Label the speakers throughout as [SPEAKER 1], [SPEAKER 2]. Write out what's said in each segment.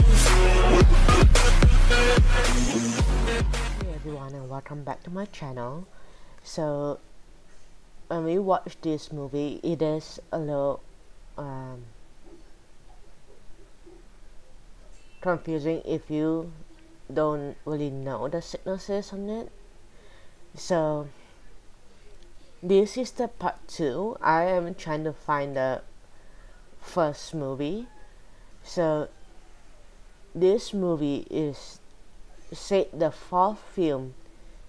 [SPEAKER 1] Hey everyone and welcome back to my channel. So when we watch this movie it is a little um, confusing if you don't really know the sicknesses on it. So this is the part 2. I am trying to find the first movie. So this movie is said the fourth film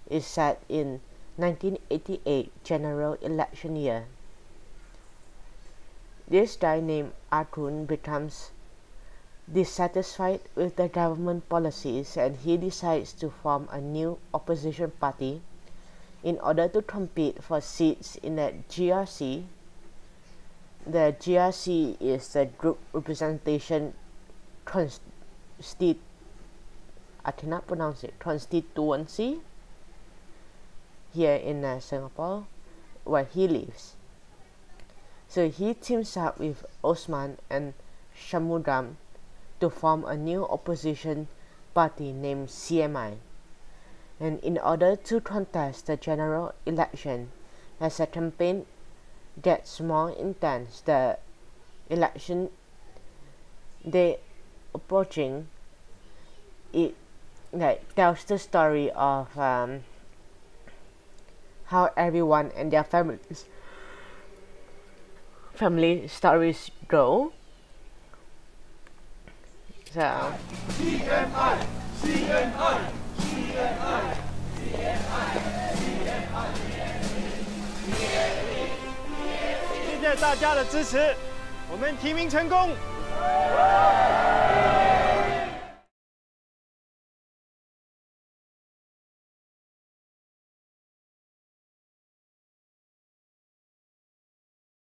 [SPEAKER 1] is set in 1988 general election year. This guy named Arjun becomes dissatisfied with the government policies and he decides to form a new opposition party in order to compete for seats in the GRC. The GRC is the group representation constitute I cannot pronounce it constituency here in uh, Singapore where he lives. So he teams up with Osman and Shanmugam to form a new opposition party named CMI. And in order to contest the general election, as a campaign gets more intense, the election day approaching, it like tells the story of um, how everyone and their families family stories go. So CMI, CMI, CMI, CMI,
[SPEAKER 2] 谢谢大家的支持，我们提名成功。